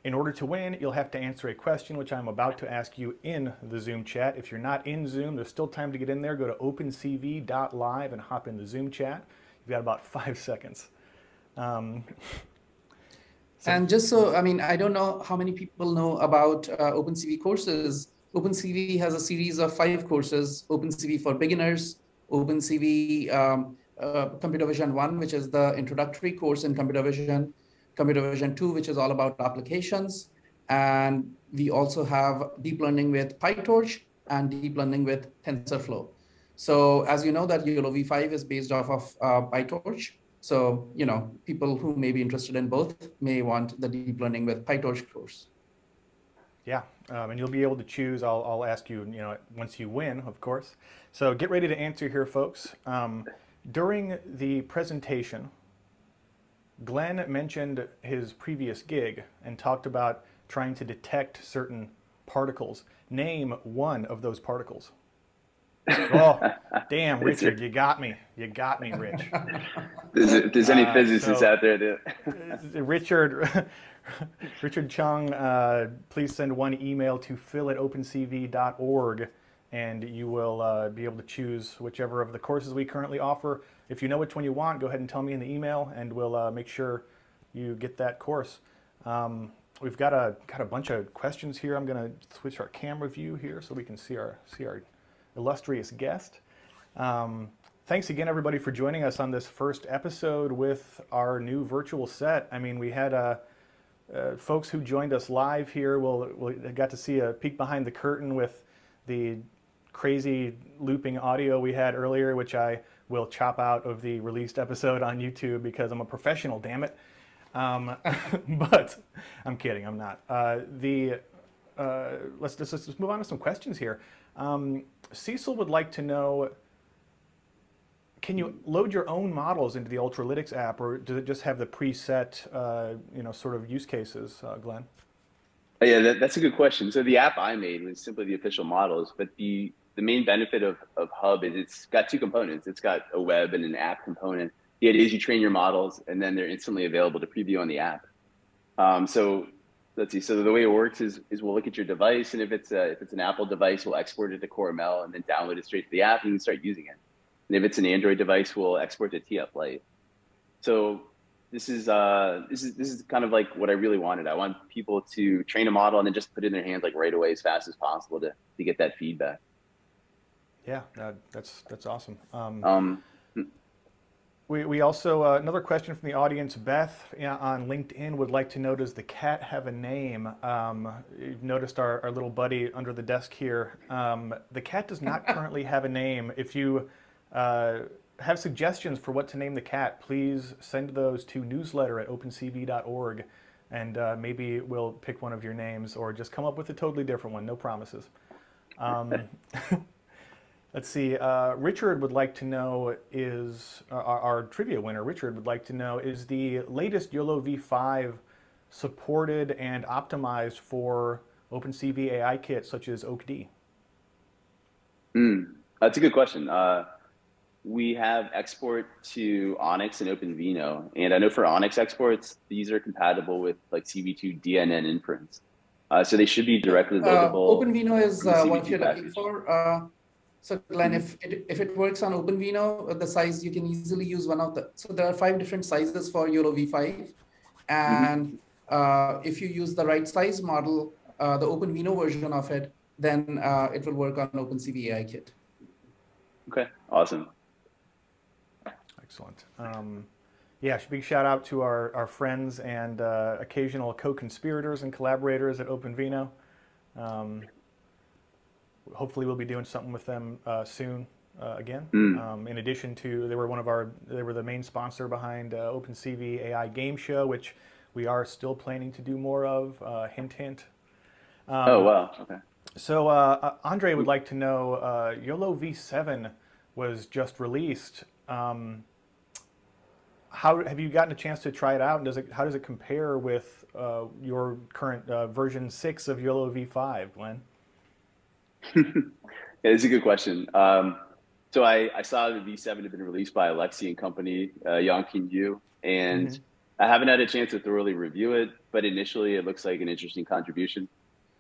In order to win, you'll have to answer a question which I'm about to ask you in the Zoom chat. If you're not in Zoom, there's still time to get in there. Go to opencv.live and hop in the Zoom chat. You've got about five seconds. Um, so. And just so, I mean, I don't know how many people know about uh, OpenCV courses. OpenCV has a series of five courses, OpenCV for beginners, OpenCV um, uh, Computer Vision 1, which is the introductory course in computer vision, computer vision 2, which is all about applications. And we also have deep learning with PyTorch and deep learning with TensorFlow. So as you know that YOLO V5 is based off of uh, PyTorch. So, you know, people who may be interested in both may want the deep learning with PyTorch course. Yeah, um, and you'll be able to choose. I'll, I'll ask you, you know, once you win, of course. So get ready to answer here, folks. Um, during the presentation, Glenn mentioned his previous gig and talked about trying to detect certain particles. Name one of those particles. oh, damn, Richard, you got me. You got me, Rich. if there's any uh, physicists so, out there that... Richard, Richard Chung, uh, please send one email to phil at opencv.org and you will uh, be able to choose whichever of the courses we currently offer. If you know which one you want, go ahead and tell me in the email, and we'll uh, make sure you get that course. Um, we've got a got a bunch of questions here. I'm going to switch our camera view here so we can see our see our illustrious guest. Um, thanks again, everybody, for joining us on this first episode with our new virtual set. I mean, we had uh, uh, folks who joined us live here. We'll, we got to see a peek behind the curtain with the crazy looping audio we had earlier, which I will chop out of the released episode on YouTube because I'm a professional, damn it. Um, but I'm kidding, I'm not. Uh, the uh, let's, let's, let's move on to some questions here. Um, Cecil would like to know, can you load your own models into the Ultralytics app or does it just have the preset, uh, you know, sort of use cases, uh, Glenn? Yeah, that, that's a good question. So the app I made was simply the official models, but the the main benefit of, of Hub is it's got two components. It's got a web and an app component. The idea is you train your models and then they're instantly available to preview on the app. Um, so let's see. So the way it works is, is we'll look at your device and if it's a, if it's an Apple device, we'll export it to Core ML and then download it straight to the app and you can start using it. And if it's an Android device, we'll export to TF Lite. So this is uh, this is this is kind of like what I really wanted. I want people to train a model and then just put it in their hands like right away as fast as possible to to get that feedback. Yeah, uh, that's that's awesome. Um, um, we, we also uh, another question from the audience. Beth on LinkedIn would like to know: Does the cat have a name? Um, you've noticed our, our little buddy under the desk here. Um, the cat does not currently have a name. If you uh, have suggestions for what to name the cat, please send those to newsletter at opencv.org and uh, maybe we'll pick one of your names or just come up with a totally different one. No promises. Let's see. Uh, Richard would like to know is uh, our, our, trivia winner. Richard would like to know is the latest YOLO v5 supported and optimized for OpenCV AI kits such as OAK-D? Mm, that's a good question. Uh, we have export to ONNX and OpenVINO. And I know for ONNX exports, these are compatible with like CV2 DNN inference. Uh, so they should be directly uh, loadable. Uh, OpenVINO is uh, what you're looking for. Uh, so Glenn, mm -hmm. if it, if it works on OpenVINO, uh, the size, you can easily use one of the, so there are five different sizes for YOLO V5. And mm -hmm. if you use the right size model, the OpenVINO version of it, then it will work on OpenCV AI kit. Okay, awesome. Excellent. Um, yeah, big shout out to our, our friends and uh, occasional co-conspirators and collaborators at OpenVINO. Um, hopefully we'll be doing something with them uh, soon uh, again. Mm. Um, in addition to, they were one of our, they were the main sponsor behind uh, OpenCV AI Game Show, which we are still planning to do more of, uh, hint, hint. Um, oh, wow, okay. So uh, Andre would like to know, YOLO V7 was just released. Um, how have you gotten a chance to try it out? And does it how does it compare with uh, your current uh, version six of YOLO V5, Glenn? Yeah, it's a good question. Um, so I, I saw the V7 had been released by Alexey and company, uh, WongKinYiu, and mm-hmm. I haven't had a chance to thoroughly review it, but initially it looks like an interesting contribution.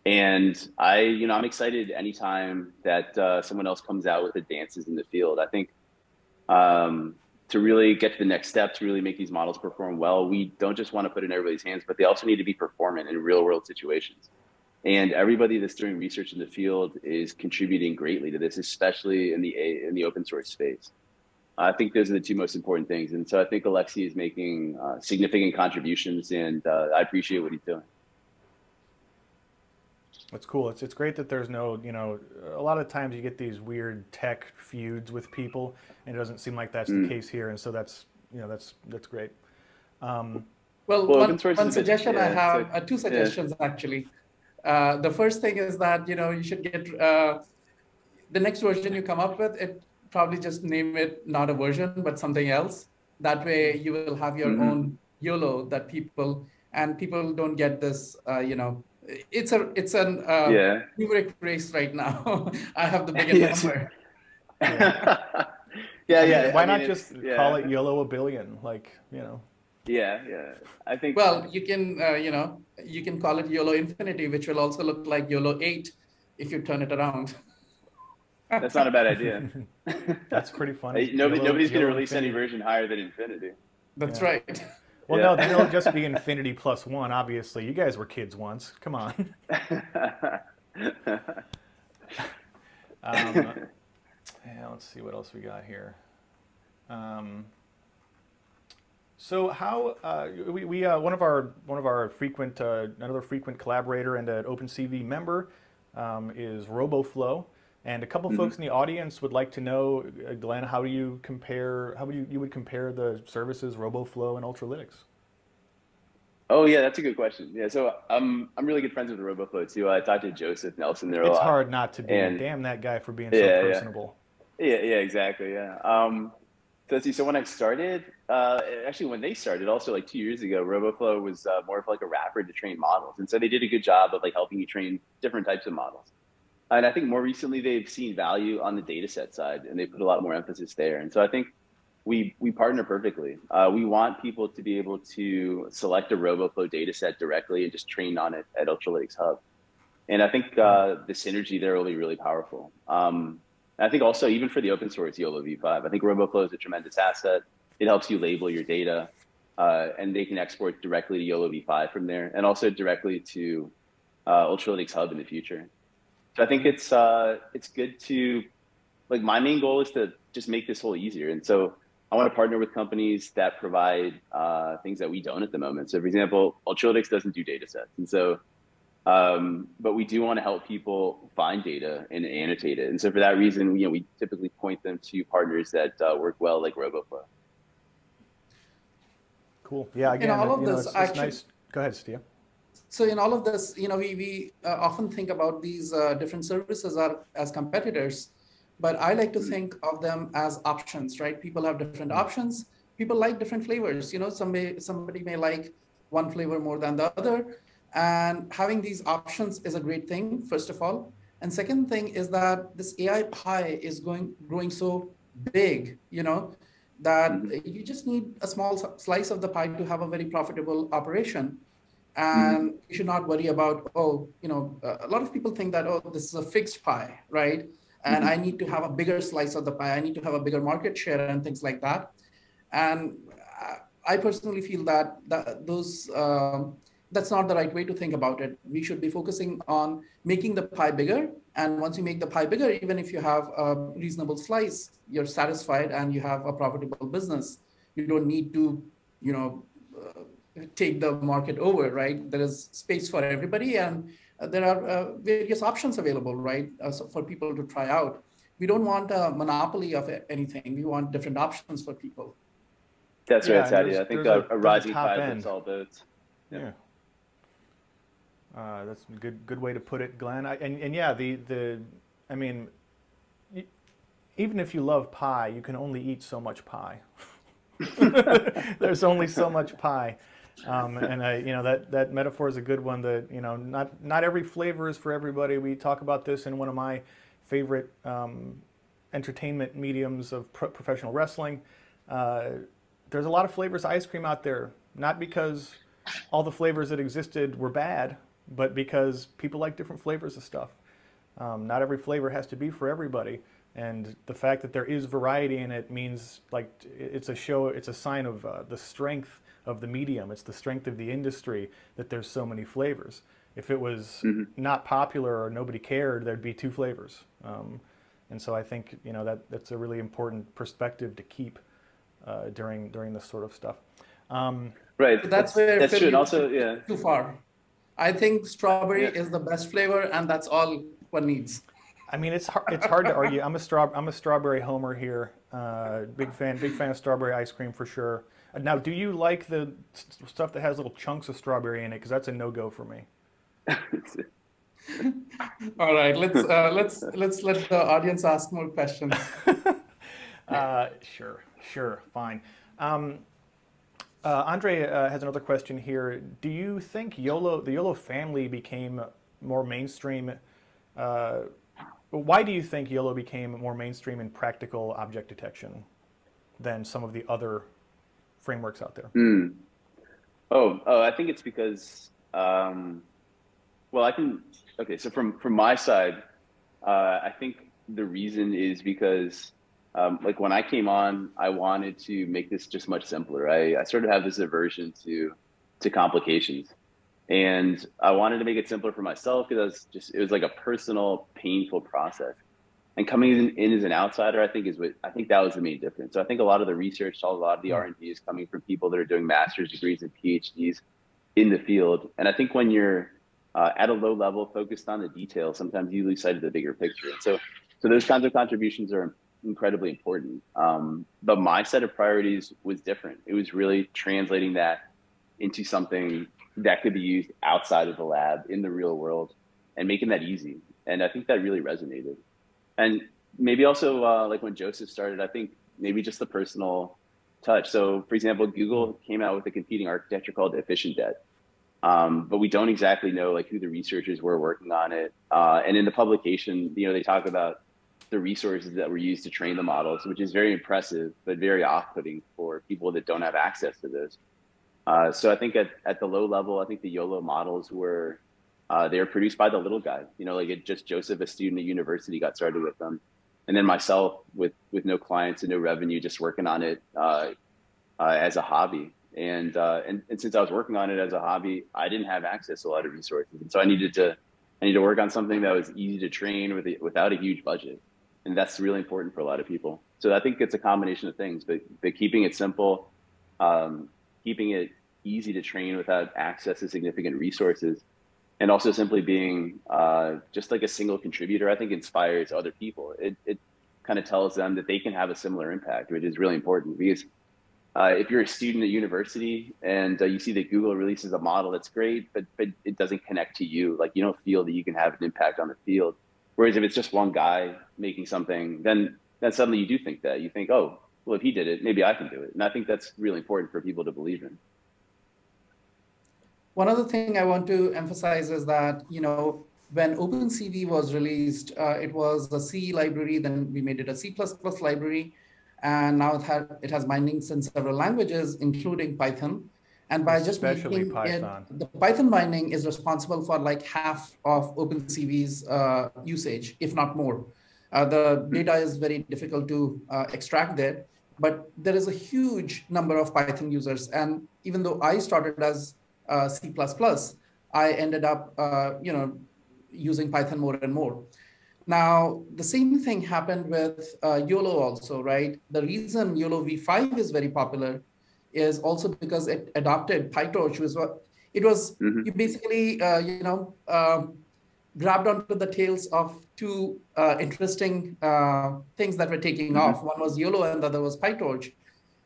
And I, you know, I'm excited anytime that uh, someone else comes out with advances in the field. I think um, to really get to the next step to really make these models perform well, we don't just want to put it in everybody's hands, but they also need to be performant in real world situations. And everybody that's doing research in the field is contributing greatly to this, especially in the in the open source space. I think those are the two most important things. And so I think Alexey is making uh, significant contributions, and uh, I appreciate what he's doing. That's cool. It's it's great that there's no, you know, a lot of times you get these weird tech feuds with people, and it doesn't seem like that's mm. the case here. And so that's, you know, that's that's great. Um, well, well, one, one suggestion bit, yeah, I have, so, uh, two suggestions yeah. actually. Uh, the first thing is that you know you should get uh, the next version you come up with. It probably just name it not a version but something else. That way you will have your mm-hmm. own YOLO that people and people don't get this. Uh, you know, it's a it's an uh, yeah. numeric race right now. I have the biggest yes. number. yeah, yeah. yeah. Why I not just yeah. call it YOLO a billion? Like you know. Yeah, yeah. I think. Well, you can uh, you know you can call it YOLO infinity, which will also look like YOLO eight if you turn it around. That's not a bad idea. That's pretty funny. nobody, YOLO, nobody's going to release infinity. any version higher than infinity. That's right. Well, yeah. no, then it'll just be infinity plus one. Obviously, you guys were kids once. Come on. um, yeah, let's see what else we got here. Um, so how uh, we, we uh, one of our one of our frequent uh, another frequent collaborator and an OpenCV member um, is RoboFlow. And a couple mm-hmm. folks in the audience would like to know, uh, Glenn, how do you compare, how would you, you would compare the services RoboFlow and Ultralytics? Oh yeah, that's a good question. Yeah, so I'm I'm really good friends with RoboFlow too. I talked to Joseph Nelson there a it's lot. It's hard not to be. And, damn that guy for being so personable. Yeah. yeah, yeah, exactly. Yeah. Um, so see, so when I started, uh, actually when they started, also like two years ago, RoboFlow was uh, more of like a wrapper to train models, and so they did a good job of like helping you train different types of models. And I think more recently they've seen value on the data set side and they put a lot more emphasis there. And so I think we, we partner perfectly. Uh, we want people to be able to select a RoboFlow data set directly and just train on it at Ultralytics Hub. And I think uh, the synergy there will be really powerful. Um, I think also even for the open source YOLO V5, I think RoboFlow is a tremendous asset. It helps you label your data. uh, and they can export directly to YOLO v5 from there, and also directly to uh, Ultralytics Hub in the future. So I think it's uh, it's good to like my main goal is to just make this whole easier, and so I want to partner with companies that provide uh, things that we don't at the moment. So, for example, Ultralytics doesn't do data sets, and so um, but we do want to help people find data and annotate it. And so for that reason, you know, we typically point them to partners that uh, work well, like RoboFlow. Cool. Yeah. Again, all of you know, this it's, it's actually, nice. Go ahead, Steve. So in all of this, you know, we, we uh, often think about these uh, different services are as competitors, but I like to think of them as options, right? People have different options. People like different flavors. You know, somebody somebody may like one flavor more than the other, and having these options is a great thing. First of all, and second thing is that this AI pie is going growing so big. You know, that you just need a small slice of the pie to have a very profitable operation. And mm-hmm. you should not worry about oh you know a lot of people think that oh this is a fixed pie right? And mm-hmm. i need to have a bigger slice of the pie. I need to have a bigger market share and things like that. And uh, i personally feel that, that those uh, that's not the right way to think about it we should be focusing on making the pie bigger and once you make the pie bigger even if you have a reasonable slice you're satisfied and you have a profitable business you don't need to you know uh, take the market over, right? There is space for everybody, and uh, there are uh, various options available, right, uh, so for people to try out. We don't want a monopoly of anything. We want different options for people. That's yeah, right, Satya. I think a, a, rising tide lifts all boats. Yeah. yeah. Uh, that's a good good way to put it, Glenn. I, and and yeah, the the, I mean, even if you love pie, you can only eat so much pie. There's only so much pie. Um, and I, you know that that metaphor is a good one. That you know, not not every flavor is for everybody. We talk about this in one of my favorite um, entertainment mediums of pro professional wrestling. Uh, there's a lot of flavors of ice cream out there, not because all the flavors that existed were bad, but because people like different flavors of stuff. Um, not every flavor has to be for everybody. And the fact that there is variety in it means like it's a show, it's a sign of uh, the strength of the medium. It's the strength of the industry that there's so many flavors. If it was mm-hmm. not popular or nobody cared, there'd be two flavors. Um, and so I think you know that that's a really important perspective to keep uh, during during this sort of stuff. Um, right. That's, that's where that's true. And also, yeah, too far. I think strawberry yeah. is the best flavor, and that's all one needs. I mean, it's hard, it's hard to argue. I'm a straw I'm a strawberry homer here. Uh, big fan, big fan of strawberry ice cream for sure. Now, do you like the stuff that has little chunks of strawberry in it? Because that's a no go for me. All right, let's uh, let's let's let the audience ask more questions. uh, sure, sure, fine. Um, uh, Andre uh, has another question here. Do you think YOLO, the YOLO family, became more mainstream? Uh, why do you think YOLO became more mainstream in practical object detection than some of the other frameworks out there? Mm. Oh, oh, I think it's because, um, well, I can, okay, so from, from my side, uh, I think the reason is because um, like when I came on, I wanted to make this just much simpler. I, I sort of have this aversion to, to complications and I wanted to make it simpler for myself because was just, it was like a personal, painful process and coming in, in, as an outsider, I think is what I think that was the main difference. So I think a lot of the research, a lot of the R and D is coming from people that are doing master's degrees and PhDs in the field. And I think when you're uh, at a low level, focused on the details, sometimes you lose sight of the bigger picture. And so, so those kinds of contributions are incredibly important. Um, but my set of priorities was different. It was really translating that into something that could be used outside of the lab in the real world and making that easy. And I think that really resonated and maybe also uh, like when Joseph started, I think maybe just the personal touch. So, for example, Google came out with a competing architecture called EfficientDet, um, but we don't exactly know like who the researchers were working on it. Uh, and in the publication, you know, they talk about the resources that were used to train the models, which is very impressive, but very off-putting for people that don't have access to those. Uh, so I think at, at the low level, I think the YOLO models were uh, they were produced by the little guy. You know, like it, just Joseph, a student at university, got started with them, and then myself with with no clients and no revenue, just working on it uh, uh, as a hobby. And, uh, and and since I was working on it as a hobby, I didn't have access to a lot of resources, and so I needed to I needed to work on something that was easy to train with without a huge budget, and that's really important for a lot of people. So I think it's a combination of things, but but keeping it simple, um, keeping it easy to train without access to significant resources, and also simply being uh, just like a single contributor, I think inspires other people. It it kind of tells them that they can have a similar impact, which is really important because uh, if you're a student at university and uh, you see that Google releases a model that's great, but but it doesn't connect to you, like you don't feel that you can have an impact on the field. Whereas if it's just one guy making something, then then suddenly you do think that you think, oh, well, if he did it, maybe I can do it. And I think that's really important for people to believe in. One other thing I want to emphasize is that you know when OpenCV was released, uh, it was a C library. Then we made it a C++ library and now it, had, it has bindings in several languages, including Python. And by Especially just making Python. it, the Python binding is responsible for like half of OpenCV's uh, usage, if not more. Uh, the data is very difficult to uh, extract there, but there is a huge number of Python users. And even though I started as uh, C++, I ended up, uh, you know, using Python more and more. Now, the same thing happened with uh, YOLO also, right? The reason YOLO v5 is very popular is also because it adopted PyTorch, was it was mm-hmm. you basically uh, you know um, grabbed onto the tails of two uh, interesting uh, things that were taking mm-hmm. off. One was YOLO, and the other was PyTorch.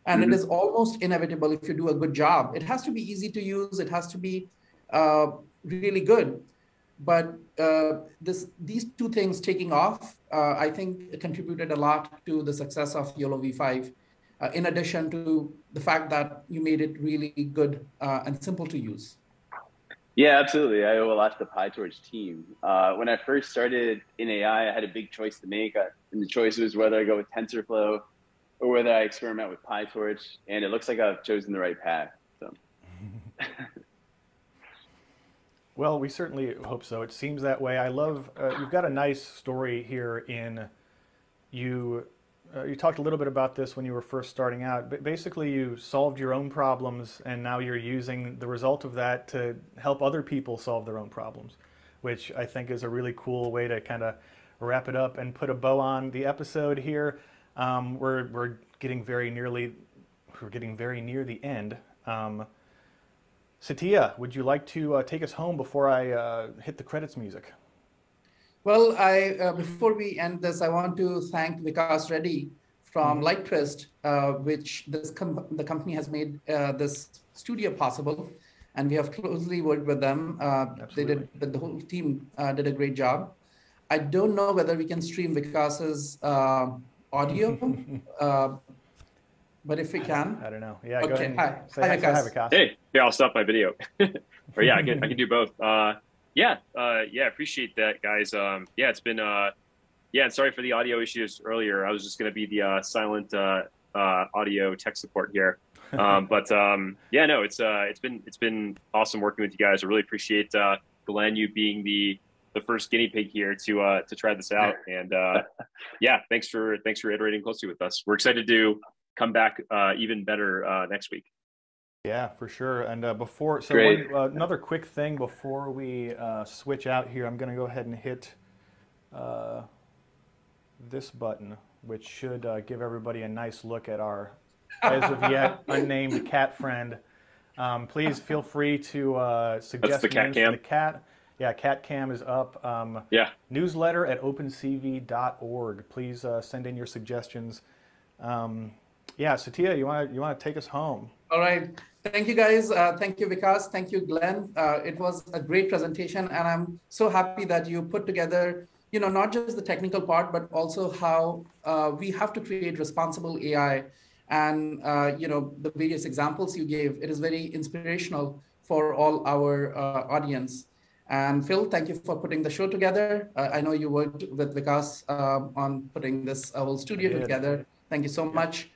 And mm-hmm. it is almost inevitable if you do a good job. It has to be easy to use. It has to be uh, really good. But uh, this, these two things taking off, uh, I think contributed a lot to the success of YOLO v5, uh, in addition to the fact that you made it really good uh, and simple to use. Yeah, absolutely. I owe a lot to the PyTorch team. Uh, when I first started in AI, I had a big choice to make, uh, and the choice was whether I go with TensorFlow or whether I experiment with PyTorch, and it looks like I've chosen the right path. So. Well, we certainly hope so. It seems that way. I love, uh, you've got a nice story here in you. Uh, you talked a little bit about this when you were first starting out, but basically you solved your own problems and now you're using the result of that to help other people solve their own problems, which I think is a really cool way to kind of wrap it up and put a bow on the episode here. Um, we're, we're getting very nearly, we're getting very near the end. Um, Satya, would you like to uh, take us home before I uh, hit the credits music? Well, I uh, before we end this, I want to thank Vikas Reddy from mm-hmm. Uh, which this com- the company has made uh, this studio possible, and we have closely worked with them. Uh, they did the whole team did a great job. I don't know whether we can stream Vikas's audio, but if we can, I don't know. Yeah, okay. go ahead. Hi, say hi, hi, hi Hey, yeah, I'll stop my video. or yeah, I can I can do both. Yeah, uh, yeah, appreciate that, guys. Um, yeah, it's been uh, yeah, and sorry for the audio issues earlier. I was just gonna be the uh, silent uh, uh, audio tech support here. Um, but um, yeah, no, it's uh, it's been it's been awesome working with you guys. I really appreciate uh, Glenn you being the the first guinea pig here to uh, to try this out. And uh, yeah, thanks for thanks for iterating closely with us. We're excited to come back uh, even better uh, next week. Yeah, for sure. And uh, before, so one, uh, another quick thing before we uh, switch out here, I'm going to go ahead and hit uh, this button, which should give everybody a nice look at our, as of yet, unnamed cat friend. Um, please feel free to suggest the cat names cam. for the cat. Yeah, cat cam is up. Um, yeah. Newsletter at opencv.org. Please send in your suggestions. Um, yeah, Satya, you want to you want to take us home? All right. Thank you, guys. Uh, thank you, Vikas. Thank you, Glenn. Uh, it was a great presentation, and I'm so happy that you put together, you know, not just the technical part, but also how uh, we have to create responsible AI, and uh, you know, the various examples you gave. It is very inspirational for all our uh, audience. And Phil, thank you for putting the show together. Uh, I know you worked with Vikas on putting this whole studio together. Thank you so much.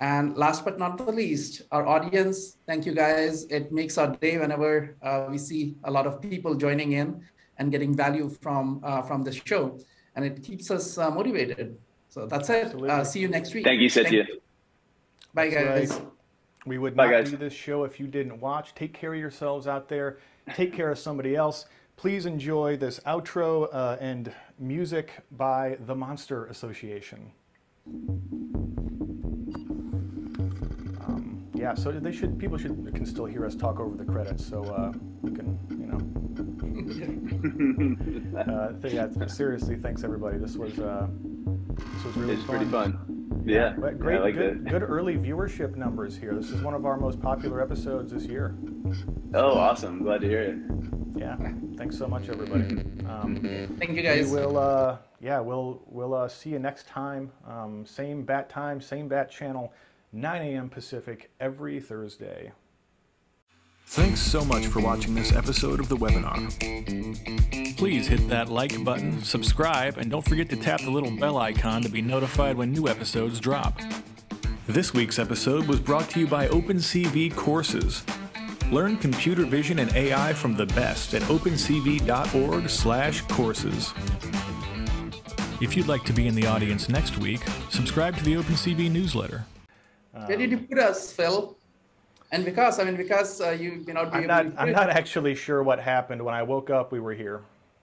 And last but not the least, our audience, thank you guys. It makes our day whenever uh, we see a lot of people joining in and getting value from uh, from the show. And it keeps us uh, motivated. So that's it. Uh, see you next week. Thank you, Satya. Thank you. Bye, guys. Right. We would Bye, not guys. do this show if you didn't watch. Take care of yourselves out there. Take care of somebody else. Please enjoy this outro uh, and music by the Monster Association. Yeah, so they should people should can still hear us talk over the credits, so uh, we can you know. Uh, th- yeah, seriously, thanks everybody. This was uh, this was really it's pretty fun. Yeah, But great, I like good, that. good early viewership numbers here. This is one of our most popular episodes this year. Oh, awesome! Glad to hear it. Yeah, thanks so much, everybody. Um, Thank you guys. we guys. will, uh, yeah, we'll we'll uh, see you next time. Um, same bat time, same bat channel, 9 a.m. Pacific every Thursday. Thanks so much for watching this episode of the webinar. Please hit that like button, subscribe, and don't forget to tap the little bell icon to be notified when new episodes drop. This week's episode was brought to you by OpenCV Courses. Learn computer vision and AI from the best at opencv.org/courses. If you'd like to be in the audience next week, subscribe to the OpenCV newsletter. Where did you put us, Phil? And because I mean, because uh, you may not be I'm not. I'm not actually sure what happened when I woke up. We were here.